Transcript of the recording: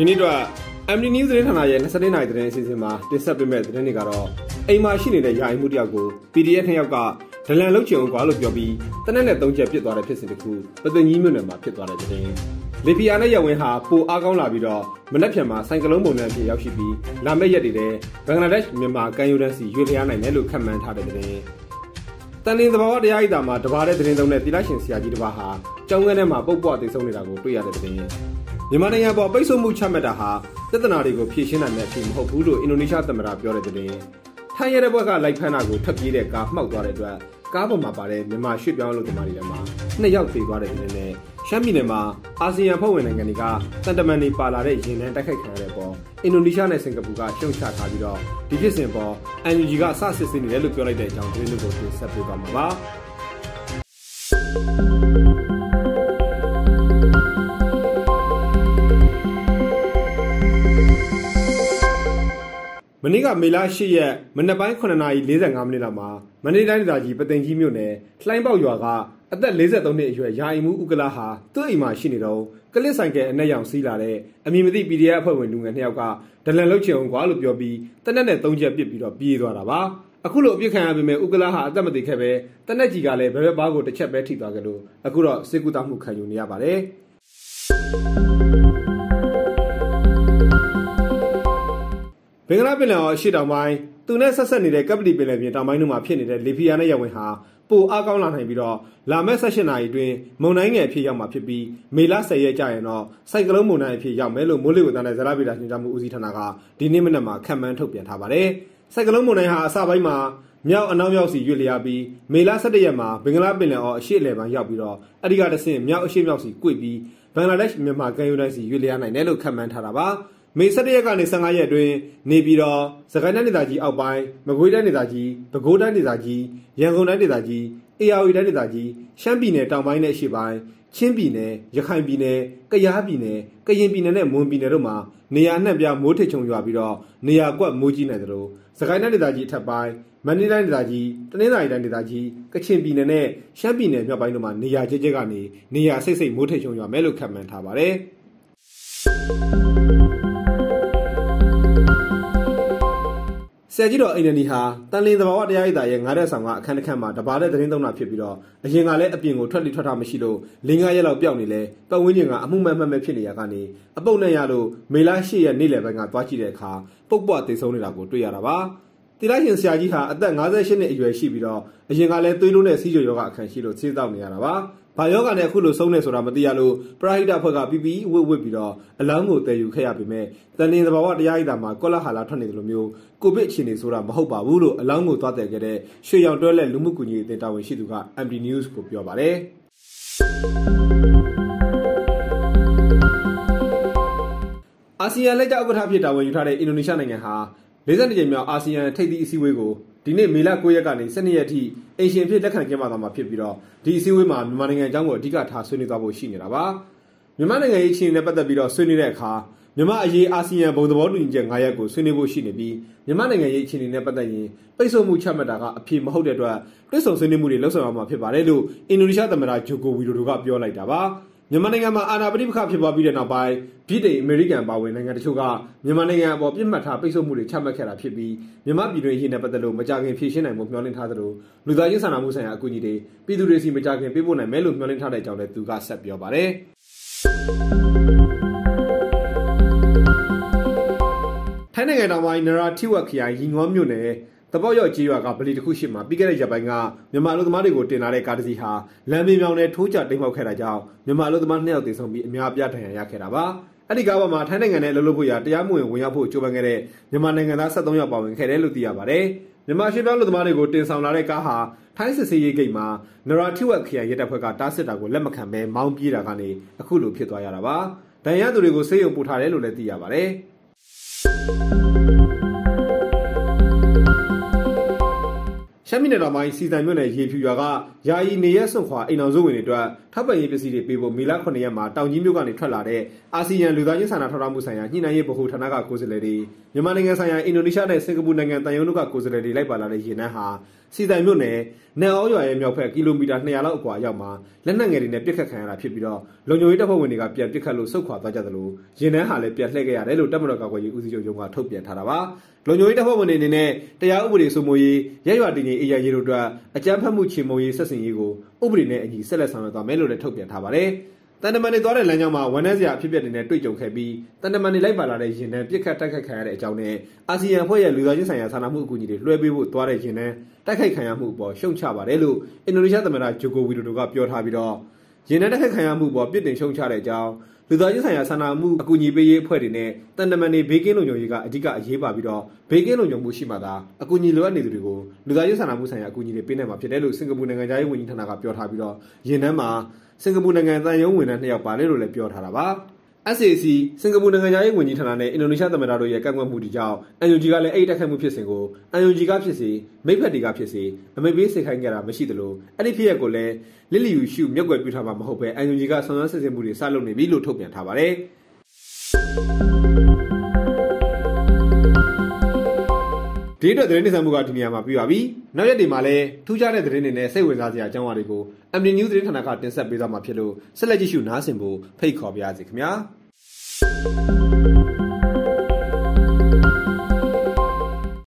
ဒီနေ့တော့ MD News သတင်းဌာနရဲ့20နိုင်သတင်းအစီအစဉ်မှာတင်ဆက်ပေးမယ့်သတင်းတွေကတော့အိမ်မှာရှိနေတဲ့ယာယီမှုတယောက်ကို PDF နှစ်ယောက်ကဒလန်လုတ်ချင်အောင်ကွာလို့ပြောပြီးတနက်နဲ့သုံးချက်ပြစ်သွားတဲ့ဖြစ်စဉ်တစ်ခုပသွင်ကြီးမြို့နယ်မှာဖြစ်သွားတဲ့သတင်းလီပီယာနဲ့ရဝင်းဟာပိုအားကောင်းလာပြီးတော့မနက်ဖြန်မှာဆိုင်ကလုံးပုံစံဖြစ်ရောက်ရှိပြီးလာမယ့်ရက်တွေထဲဘင်္ဂလားဒေ့ရှ်မြန်မာကန်ယူဒန်စီရွေ့လျားနိုင်တယ်လို့ခန့်မှန်းထားတဲ့သတင်းတန်ရင်သဘာဝတရားဤတာမှာတဘာတဲ့သတင်းသုံးတဲ့တိလရှင်ဆရာကြီးတစ်ပါးဟာကျောင်းထဲမှာပုတ်ပွားသိဆုံးနေတာကိုတွေ့ရတဲ့သတင်း မြန်မာနိုင်ငံပေါ်ပိတ်ဆို့မှုချမှတ်တာဟာပြဿနာတွေကိုဖြေရှင်းနိုင်မယ့်အဖြစ်မဟုတ်ဘူးလို့အင်ဒိုနီးရှားသမ္မတပြောတဲ့တဲ့။ထိုင်းရဲတဲ့ဘက်ကလိုက်ဖမ်းတာကိုထပ်ပြေးတဲ့ကားမှောက်သွားတဲ့အတွက်ကားပေါ်မှာပါတဲ့မြန်မာရွှေ့ပြောင်းလူသမားတွေထဲမှာနှစ်ယောက်သေသွားတဲ့တဲ့နဲ့ရှမ်းပြည်နယ်မှာအာဆီယံဖွဲ့ဝင်နိုင်ငံတွေကတန်တမန်တွေပါလာတဲ့ရင်နှန်းတိုက်ခိုက်ခံရတဲ့ပေါ်အင်ဒိုနီးရှားနဲ့စင်ကာပူကရှုံချထားပြီးတော့ဒီဖြစ်စဉ်ပေါ် NUG ကစစစ်စစ်နေတယ်လို့ပြောလိုက်တဲ့အကြောင်းသတင်းတွေကိုတင်ဆက်ပေးသွားမှာပါ။ နေ့ကမေလ10ရက်မနက်ပိုင်း9:45မိနစ်လောက်မှာမန္တလေးတိုင်းဒေသကြီးပသိမ်ကြီးမြို့နယ်လှိုင်းပေါက်ရွာကအသက်43နှစ်အရွယ်ယာယီမှုဥက္ကလာဟာသူ့အိမ်မှာရှိနေတော့ကလစ်ဆိုင်ကယ်အနက်ရောင်စီးလာတဲ့အမည်မသိ PDF အဖွဲ့ဝင်လူငယ်နှစ်ယောက်ကဒလန်လုတ်ချင်အောင်ကွာလို့ပြောပြီးတနက်နဲ့သုံးချက်ပစ်ပြီးတော့ပြေးသွားတာပါအခုလိုအပြစ်ခံရပေမဲ့ဥက္ကလာဟာအသက်မသေးခဲ့ပဲတနက်ကြီးကလည်းဘယ်ဘက်ပါးကိုတစ်ချက်ပဲထိသွားကြလို့အခုတော့စစ်ကူတောက်မှုခံယူနေရပါတယ် ဘင်္ဂလားပင်လယ်အော်အရှေ့တောင်ပိုင်းသူနဲ့ဆက်ဆက်နေတဲ့ကပလီပင်လယ်ပြင်တောင်ပိုင်းတို့မှာဖြစ်နေတဲ့လေဖီယာနဲ့ရဝင်ဟာပိုအားကောင်းလာနိုင်ပြီးတော့လာမယ့်၁၈နာရီအတွင်းမုန်တိုင်းငယ်အဖြစ်ရောက်မှာဖြစ်ပြီးမေလ10ရက်ကြာရင်တော့စိုက်ကလုန်းမုန်တိုင်းအဖြစ်ရောက်မယ်လို့မိုးလေဝသနဲ့ဇလဗေဒညွှန်ကြားမှုဦးစီးဌာနကဒီနေ့မနက်မှာခန့်မှန်းထုတ်ပြန်ထားပါတယ်။စိုက်ကလုန်းမုန်တိုင်းဟာအစပိုင်းမှာမြောက်အနောက်မြောက်စီရွေ့လျားပြီးမေလ17ရက်မှာဘင်္ဂလားပင်လယ်အော်အရှေ့အလယ်ပိုင်းရောက်ပြီးတော့အဓိကတဆင့်မြောက်အရှေ့မြောက်စီကွေ့ပြီးဘင်္ဂလားဒေ့ရှ်မြန်မာကမ်းရိုးတန်းစီရွေ့လျားနိုင်တယ်လို့ခန့်မှန်းထားတာပါ။ မေ17ရက်ကနေ15ရက်အတွင်းနေပြည်တော်စကိုင်းတိုင်းဒေသကြီးအောက်ပိုင်းမကွေးတိုင်းဒေသကြီးပဲခူးတိုင်းဒေသကြီးရန်ကုန်တိုင်းဒေသကြီးအေရဝတီတိုင်းဒေသကြီးရှမ်းပြည်နယ်တောင်ပိုင်းနဲ့အရှေ့ပိုင်းချင်းပြည်နယ်ရခိုင်ပြည်နယ်ကယားပြည်နယ်ကရင်ပြည်နယ်နဲ့မွန်ပြည်နယ်တို့မှာနေရာနှံ့ပြမိုးထချုံရွာပြီးတော့နေရာကွက်မိုးကြီးနိုင်တယ်လို့စကိုင်းတိုင်းဒေသကြီးအထက်ပိုင်းမန္တလေးတိုင်းဒေသကြီးတနင်္သာရီတိုင်းဒေသကြီးကချင်ပြည်နယ်နဲ့ရှမ်းပြည်နယ်မြောက်ပိုင်းတို့မှာနေရာကျကျကနေနေရာစိတ်စိတ်မိုးထချုံရွာမယ်လို့ခန့်မှန်းထားပါတယ် ဆရာကြီးတော်အိန္ဒနီဟာတန်လင်းသဘာဝတရားရည်သားရဲ့ငားတဲ့ဆောင်ကအခန်းတစ်ခန်းမှာတပါးတဲ့သတင်းသုံးတာဖြစ်ပြီးတော့အရင်ကလည်းအပြင်ကိုထွက်လိထွက်တာမရှိလို့လင်းကားရက်လောက်ပျောက်နေလဲပတ်ဝန်းကျင်ကအမှုမဲ့မှတ်မဲ့ဖြစ်နေရကနေအပုတ်နဲ့ရလို့မေလ၈ရက်နေ့လယ်ပိုင်းကသွားကြည့်တဲ့အခါပုတ်ပွားတိတ်ဆုံးနေတာကိုတွေ့ရတာပါတိလိုက်ရှင်ဆရာကြီးဟာအသက်58နှစ်အရွယ်ရှိပြီးတော့အရင်ကလည်းသွေးလုံးနဲ့စီးကြယောဂအခန်းရှိလို့ဆေးတောက်နေရတာပါ ဘာယောဂနဲ့အခုလိုဆုံးနေဆိုတာမသိရလို့ပရာဟိတအဖွဲ့က PPE ဝတ်ဝတ်ပြီးတော့အလောင်းကိုတည်ယူခဲ့ရပေမဲ့တန်လင်းသဘာဝတရားရည်တာမှာကောလဟာလာထွက်နေတယ်လို့မျိုးကိုဗစ်အခြေအနေဆိုတာမဟုတ်ပါဘူးလို့အလောင်းကိုသွားတည်ခဲ့တဲ့ရွှေရောင်တွဲလက်လူမှုကူညီရေးတင်တာဝန်ရှိသူက MD News ကိုပြောပါတယ်အာဆီယံလက်ကျဥက္ကဋ္ဌဖြစ်တာဝန်ယူထားတဲ့အင်ဒိုနီးရှားနိုင်ငံဟာ42ကြိမ်မြောက်အာဆီယံထိပ်သီးအစည်းအဝေးကို ဒီနေ့မေလ9ရက်ကနေ12ရက်ထိအင်ရှင်ဖြစ်လက်ခံကျင်းပသွားမှာဖြစ်ပြီးတော့ဒီအစည်းအဝေးမှာမြန်မာနိုင်ငံအကြောင်းကိုအဓိကထားဆွေးနွေးသွားဖို့ရှိနေတာပါမြန်မာနိုင်ငံရေးအခြေအနေနဲ့ပတ်သက်ပြီးတော့ဆွေးနွေးတဲ့အခါမြန်မာအရေးအာဆီယံဘုံသဘောတူညီချက်9ရပ်ကိုဆွေးနွေးဖို့ရှိနေပြီးမြန်မာနိုင်ငံရေးအခြေအနေနဲ့ပတ်သက်ရင်ပိတ်ဆို့မှုချမှတ်တာကအဖြစ်မဟုတ်တဲ့အတွက်တွစ်ဆုံဆွေးနွေးမှုတွေလှုပ်ဆောင်ရမှာဖြစ်ပါတယ်လို့အင်ဒိုနီးရှားသမ္မတဂျိုကိုဝီဒိုဒိုကပြောလိုက်တာပါ မြန်မာနိုင်ငံမှာအာဏာပဋိပက္ခဖြစ်ပွားပြီးတဲ့နောက်ပိုင်းဗြိတိန်အမေရိကန်ပါဝင်နိုင်ငံတချို့ကမြန်မာနိုင်ငံအပေါ်ပြစ်မှတ်ထားပိတ်ဆို့မှုတွေချမှတ်ခဲ့တာဖြစ်ပြီးမြန်မာပြည်တွင်းရေးနဲ့ပတ်သက်လို့မကြခင်ဖြေရှင်းနိုင်မှုမျှော်လင့်ထားသလိုလူသားချင်းစာနာမှုဆိုင်ရာအကူအညီတွေပြည်သူတွေစီမကြခင်ပေးပို့နိုင်မယ်လို့မျှော်လင့်ထားတဲ့အကြောင်းလည်းသူကဆက်ပြောပါတယ်ထိုင်းနိုင်ငံတော်ပိုင်းနရာထိဝက်ခရိုင်ရင်ငေါမြို့နယ် တပေါက်ရောက်ကြီးရွာကဗလီတစ်ခုရှိမှပြီးခဲ့တဲ့ရက်ပိုင်းကမြန်မာလူသမားတွေကိုတင်လာတဲ့ကားတစ်စီးဟာလမ်းမေးမြောင်နဲ့ထိုးကျတိမ်ပေါက်ခဲ့တာကြောင့်မြန်မာလူသမားနှစ်ယောက်သေဆုံးပြီးအများအပြားဒဏ်ရာရခဲ့တာပါအဲ့ဒီကားပေါ်မှာထိုင်းနိုင်ငံနဲ့လှုပ်လှုပ်ဖို့ရတရားမဝင်ဝင်ရောက်ဖို့ကြိုးပမ်းခဲ့တဲ့မြန်မာနိုင်ငံသား73ယောက်ပါဝင်ခဲ့တယ်လို့သိရပါတယ်မြန်မာရှေ့ပြောင်းလူသမားတွေကိုတင်ဆောင်လာတဲ့ကားဟာထိုင်းစစ်စေးရေးဂိတ်မှာနရာထိဝက်ခရိုင်ရဲတပ်ဖွဲ့ကတားစစ်တာကိုလက်မခံဘဲမောင်းပြေးတာကနေအခုလိုဖြစ်သွားရတာပါဒဏ်ရာသူတွေကိုစေယုံပို့ထားတယ်လို့လည်းသိရပါတ မ်းပြည်နယ်တော်ပိုင်းစီဆိုင်မြို့နယ်ရေဖြူရွာကယာယီနေရက်စွန့်ခွာအိမ်အောင်စုဝင်တွေအတွက်ထောက်ပံ့ရေးပစ္စည်းတွေပေးဖို့မေလ9ရက်မှာတောင်ကြီးမြို့ကနေထွက်လာတဲ့အာဆီယံလူသားချင်းစာနာထောက်ထားမှုဆိုင်ရာညှိနှိုင်းရေးဗဟိုဌာနကကိုယ်စားလှယ်တွေမြန်မာနိုင်ငံဆိုင်ရာအင်ဒိုနီးရှားနဲ့စင်ကာပူနိုင်ငံတန်ယုံတို့ကကိုယ်စားလှယ်တွေလိုက်ပါလာတဲ့ရေနန်းဟာစီဆိုင်မြို့နယ်နယ်အောရွာရဲ့မြောက်ဘက်ကီလိုမီတာ200လောက်အကွာရောက်မှာလက်နက်ငယ်တွေနဲ့ပြစ်ခတ်ခံရတာဖြစ်ပြီးတော့လုံခြုံရေးတပ်ဖွဲ့ဝင်တွေကပြန်ပစ်ခတ်လို့ဆုတ်ခွာသွားကြသလိုရင်နှန်းဟာလည်းပြန်လှည့်ခဲ့ရတယ်လို့တပ်မတော်ကာကွယ်ရေးဦးစီးချုပ်ရုံးကထုတ်ပြန်ထားတာပါလုံခြုံရေးတပ်ဖွဲ့ဝင်တွေအနေနဲ့တရားဥပဒေစိုးမိုးရေးရရွာတည်ငြိမ်အေးရရေးတို့အတွက်အကြမ်းဖက်မှုချေမှုန်းရေးဆက်ဆံရေးကိုဥပဒေနဲ့အညီဆက်လက်ဆောင်ရွက်သွားမယ်လို့လည်းထုတ်ပြန်ထားပါတယ်တန်တမန်တွေသွားတဲ့လမ်းကြောင်းမှာဝန်ထမ်းစရာအဖြစ်အပျက်တွေနဲ့တွေ့ကြုံခဲ့ပြီးတန်တမန်တွေလိုက်ပါလာတဲ့ရင်နှန်းပြစ်ခတ်တိုက်ခိုက်ခံရတဲ့အကြောင်းနဲ့အာဆီယံအဖွဲ့ရဲ့လူသားချင်းဆိုင်ရာစာနာမှုအကူအညီတွေလွှဲပေးဖို့သွားတဲ့ရင်နှန်းတိုက်ခိုက်ခံရမှုအပေါ်ရှုံချပါတယ်လို့အင်ဒိုနီးရှားသမ္မတဂျိုကိုဝီဒိုဒိုကပြောထားပြီးတော့ရင်နှန်းတိုက်ခိုက်ခံရမှုအပေါ်ပြစ်တင်ရှုံချတဲ့အကြောင်း လူသားချင်းဆိုင်ရာစာနာမှုအကူအညီပေးရေးအဖွဲ့တွေနဲ့တန်တမန်တွေဘေးကင်းလုံခြုံရေးကအဓိကအရေးပါပြီးတော့ဘေးကင်းလုံခြုံမှုရှိမှသာအကူအညီလိုအပ်နေသူတွေကိုလူသားချင်းစာနာမှုဆိုင်ရာအကူအညီတွေပေးနိုင်မှာဖြစ်တယ်လို့စင်ကာပူနိုင်ငံသားရေးဝန်ကြီးဌာနကပြောထားပြီးတော့ရင်နှန်းမှာစင်ကာပူနိုင်ငံတန်ယုံဝန်ထမ်းနှစ်ယောက်ပါတယ်လို့လည်းပြောထားတာပါ SAC စင်ကာပူနိုင်ငံသားရေးဝန်ကြီးဌာနနဲ့အင်ဒိုနီးရှားသမ္မတတို့ရဲ့ကန့်ကွက်မှုတွေကြောင့် UNG ကလည်းအဲ့ဒီတိုက်ခိုက်မှုဖြစ်စဉ်ကို UNG ကဖြစ်စေမိဖက်တွေကဖြစ်စေအမိပေးစိတ်ခိုင်းကြတာမရှိသလိုအဲ့ဒီဖြစ်ရက်ကိုလည်းလစ်လီယူရှုမြက်ွယ်ပြထားမှာမဟုတ်ပဲ UNG ကဆောင်ရွက်စစ်ဆေးမှုတွေစလုပ်နေပြီလို့ထုတ်ပြန်ထားပါတယ်ဒီအတွက်သတင်းတင်ဆက်မှုကဒီနေရာမှာပြီးပါပြီ။နောက်ရက်တွေမှာလည်းထူးခြားတဲ့သတင်းတွေနဲ့စိတ်ဝင်စားစရာအကြောင်းအရာတွေကို MD News သတင်းဌာနကတင်ဆက်ပေးသွားမှာဖြစ်လို့ဆက်လက်ကြည့်ရှုနားဆင်ဖို့ဖိတ်ခေါ်ပါရစေခင်ဗျာ။ Thank you.